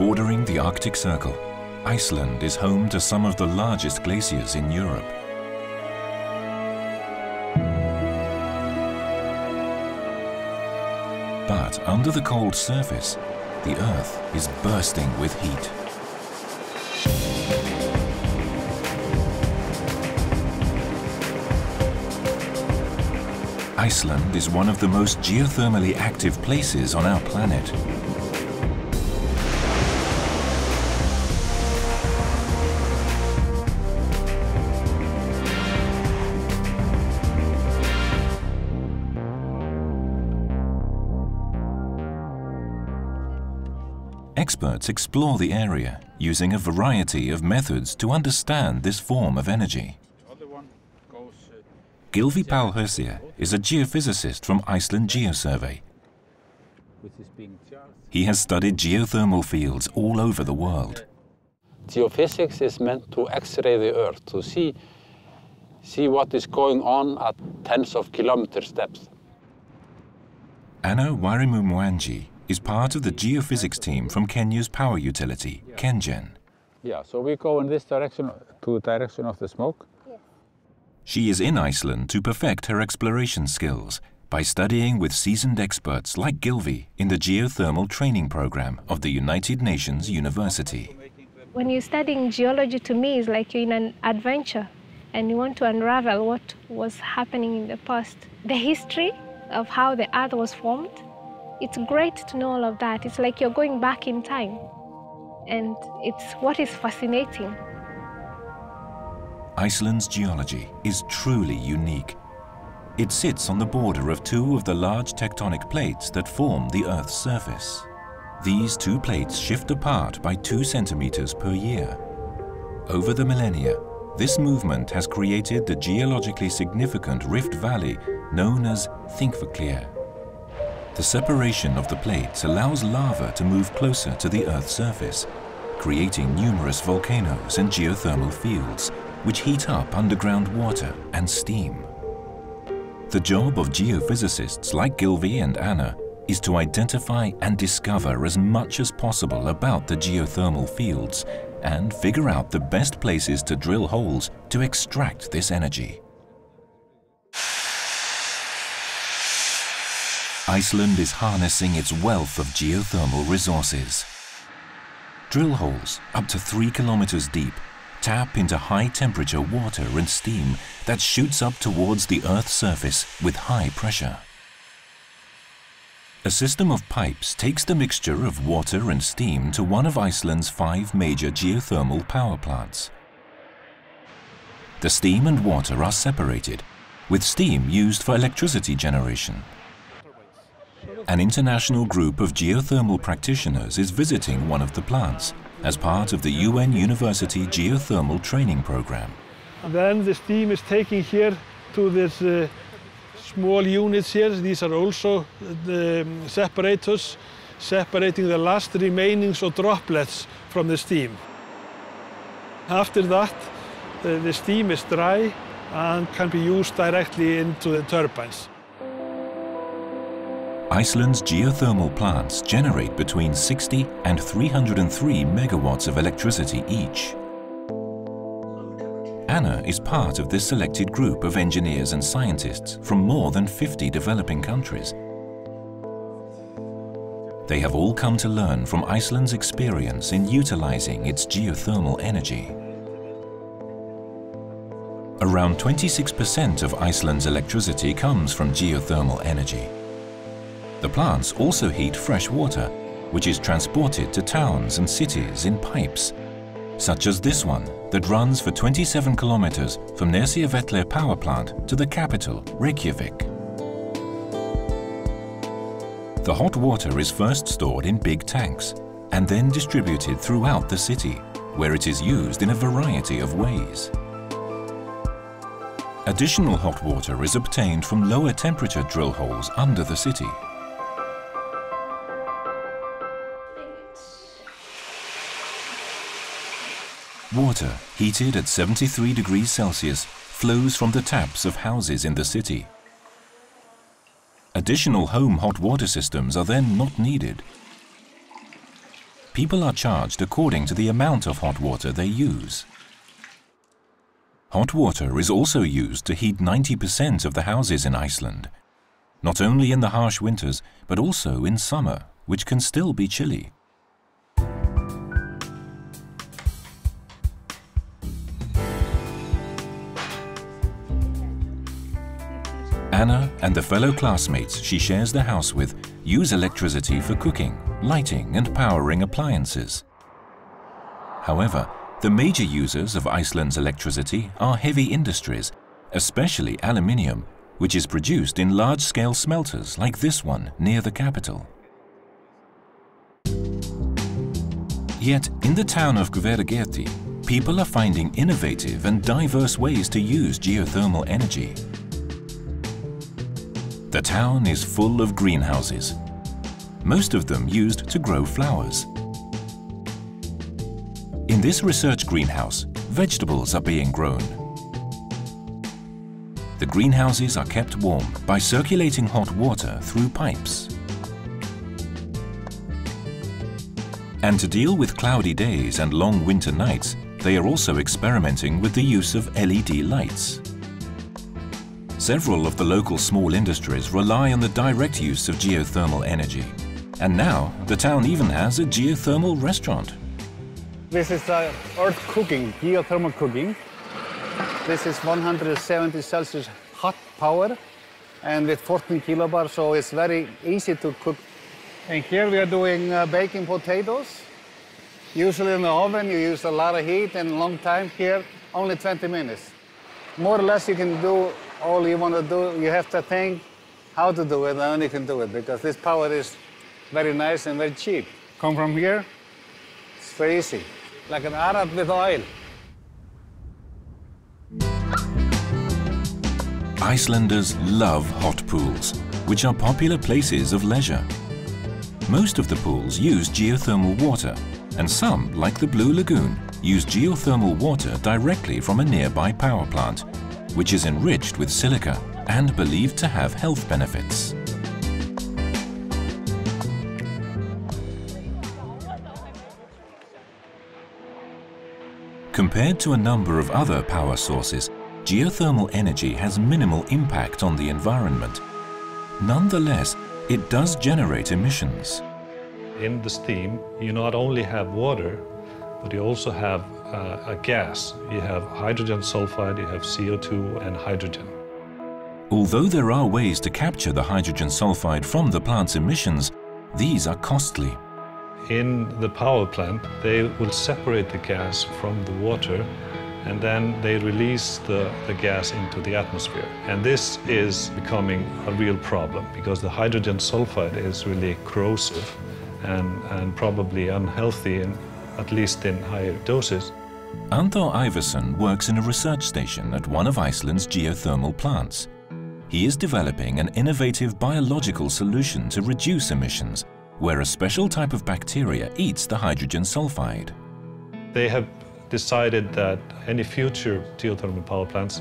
Bordering the Arctic Circle, Iceland is home to some of the largest glaciers in Europe. But under the cold surface, the Earth is bursting with heat. Iceland is one of the most geothermally active places on our planet. Experts explore the area using a variety of methods to understand this form of energy. Gylfi Páll Hersir is a geophysicist from Iceland Geosurvey. He has studied geothermal fields all over the world. Geophysics is meant to x-ray the earth, to see, see what is going on at tens of kilometers depth. Anna Wairimu Mwangi is part of the geophysics team from Kenya's power utility, KenGen. Yeah, so we go in this direction, to the direction of the smoke. She is in Iceland to perfect her exploration skills by studying with seasoned experts like Gylfi in the geothermal training program of the United Nations University. When you're studying geology, to me, it's like you're in an adventure and you want to unravel what was happening in the past. The history of how the earth was formed, it's great to know all of that. It's like you're going back in time. And it's what is fascinating. Iceland's geology is truly unique. It sits on the border of two of the large tectonic plates that form the Earth's surface. These two plates shift apart by two centimeters per year. Over the millennia, this movement has created the geologically significant rift valley known as Þingvellir. The separation of the plates allows lava to move closer to the Earth's surface, creating numerous volcanoes and geothermal fields, which heat up underground water and steam. The job of geophysicists like Gylfi and Anna is to identify and discover as much as possible about the geothermal fields and figure out the best places to drill holes to extract this energy. Iceland is harnessing its wealth of geothermal resources. Drill holes up to three kilometers deep tap into high temperature water and steam that shoots up towards the Earth's surface with high pressure. A system of pipes takes the mixture of water and steam to one of Iceland's five major geothermal power plants. The steam and water are separated, with steam used for electricity generation. An international group of geothermal practitioners is visiting one of the plants as part of the UN University Geothermal Training Program. And then the steam is taken here to this uh, small units here. These are also the um, separators, separating the last remainings of droplets from the steam. After that, the, the steam is dry and can be used directly into the turbines. Iceland's geothermal plants generate between 60 and 303 megawatts of electricity each. Anna is part of this selected group of engineers and scientists from more than 50 developing countries. They have all come to learn from Iceland's experience in utilizing its geothermal energy. Around 26% of Iceland's electricity comes from geothermal energy. The plants also heat fresh water, which is transported to towns and cities in pipes, such as this one that runs for 27 kilometers from Nesjavellir power plant to the capital, Reykjavik. The hot water is first stored in big tanks and then distributed throughout the city, where it is used in a variety of ways. Additional hot water is obtained from lower temperature drill holes under the city. Water, heated at 73 degrees Celsius, flows from the taps of houses in the city. Additional home hot water systems are then not needed. people are charged according to the amount of hot water they use. Hot water is also used to heat 90% of the houses in Iceland, not only in the harsh winters, but also in summer, which can still be chilly. Anna and the fellow classmates she shares the house with use electricity for cooking, lighting and powering appliances. However, the major users of Iceland's electricity are heavy industries, especially aluminium, which is produced in large-scale smelters like this one near the capital. Yet, in the town of Hveragerði, people are finding innovative and diverse ways to use geothermal energy. The town is full of greenhouses, most of them used to grow flowers. In this research greenhouse, vegetables are being grown. The greenhouses are kept warm by circulating hot water through pipes. And to deal with cloudy days and long winter nights, they are also experimenting with the use of LED lights. Several of the local small industries rely on the direct use of geothermal energy. And now, the town even has a geothermal restaurant. This is uh, earth cooking, geothermal cooking. This is 170 Celsius hot power and with 14 kilobars, so it's very easy to cook. And here we are doing uh, baking potatoes. Usually in the oven you use a lot of heat and long time. Here, only 20 minutes. More or less you can do all you want to do. You have to think how to do it and then you can do it because this power is very nice and very cheap. Come from here, it's very easy, like an Arab with oil. Icelanders love hot pools, which are popular places of leisure. Most of the pools use geothermal water, and some, like the Blue Lagoon, use geothermal water directly from a nearby power plant, which is enriched with silica and believed to have health benefits. Compared to a number of other power sources, geothermal energy has minimal impact on the environment. Nonetheless, it does generate emissions. In the steam, you not only have water, but you also have uh, a gas. You have hydrogen sulfide, you have CO2 and hydrogen. Although there are ways to capture the hydrogen sulfide from the plant's emissions, these are costly. In the power plant, they will separate the gas from the water and then they release the, the gas into the atmosphere. And this is becoming a real problem because the hydrogen sulfide is really corrosive and, and probably unhealthy, in, at least in higher doses. Anthor Iverson works in a research station at one of Iceland's geothermal plants. He is developing an innovative biological solution to reduce emissions where a special type of bacteria eats the hydrogen sulfide. They have decided that any future geothermal power plants,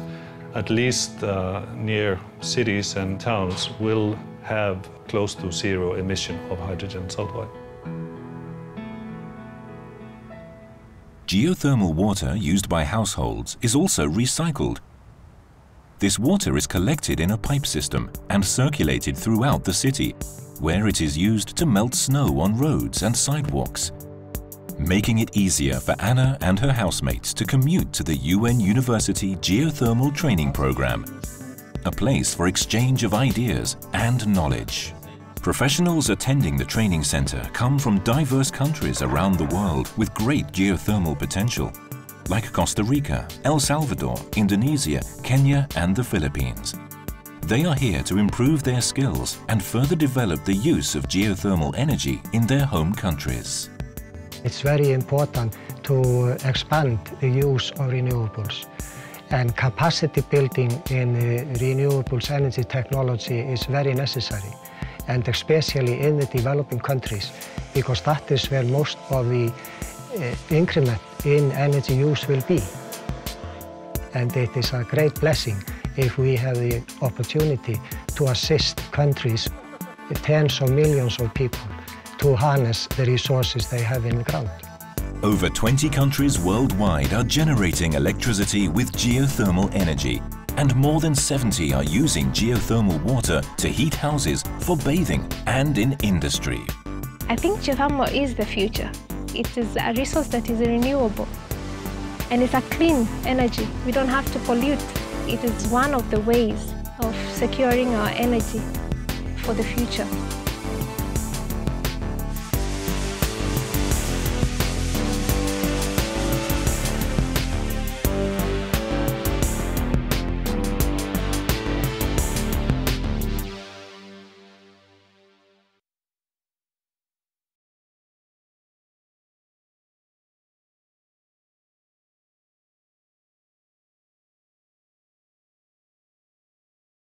at least uh, near cities and towns, will have close to zero emission of hydrogen sulfide. Geothermal water used by households is also recycled. This water is collected in a pipe system and circulated throughout the city, where it is used to melt snow on roads and sidewalks, making it easier for Anna and her housemates to commute to the UN University Geothermal Training Program, a place for exchange of ideas and knowledge. Professionals attending the training center come from diverse countries around the world with great geothermal potential, like Costa Rica, El Salvador, Indonesia, Kenya and the Philippines. They are here to improve their skills and further develop the use of geothermal energy in their home countries. It's very important to expand the use of renewables. And capacity building in uh, renewables energy technology is very necessary, and especially in the developing countries, because that is where most of the uh, increment in energy use will be. And it is a great blessing if we have the opportunity to assist countries, tens of millions of people, to harness the resources they have in the ground. Over 20 countries worldwide are generating electricity with geothermal energy, and more than 70 are using geothermal water to heat houses for bathing and in industry. I think geothermal is the future. It is a resource that is renewable and it's a clean energy. We don't have to pollute. It is one of the ways of securing our energy for the future.